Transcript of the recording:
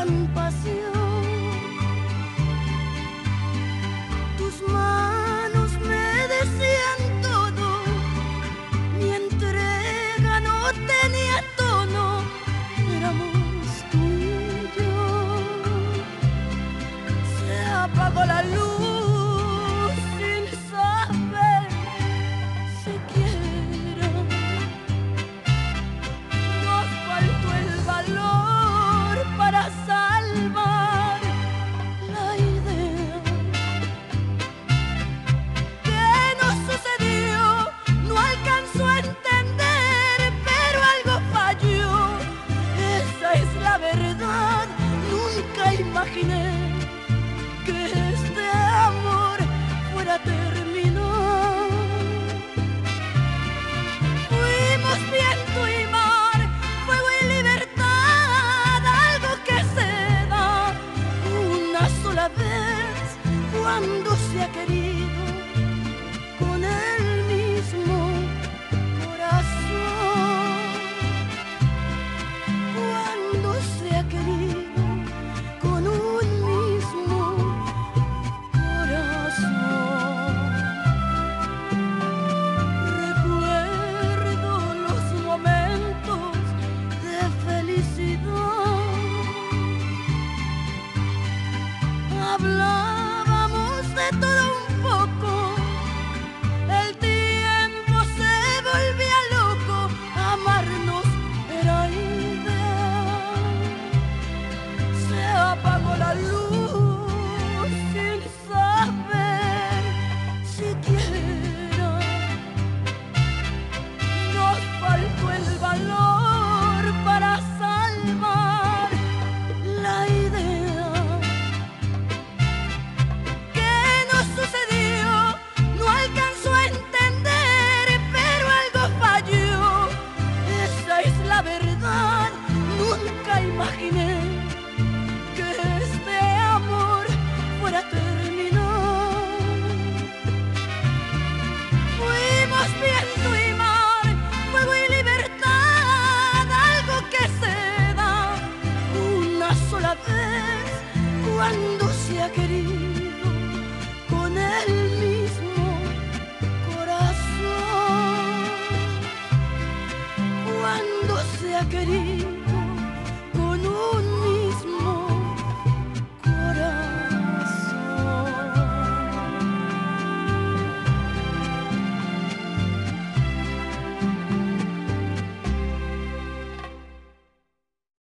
tan pasión. imaginé que este amor fuera terminado. Fuimos viento y mar, fuego y libertad, algo que se da una sola vez cuando se ha querido. of love. Cuando se ha querido con el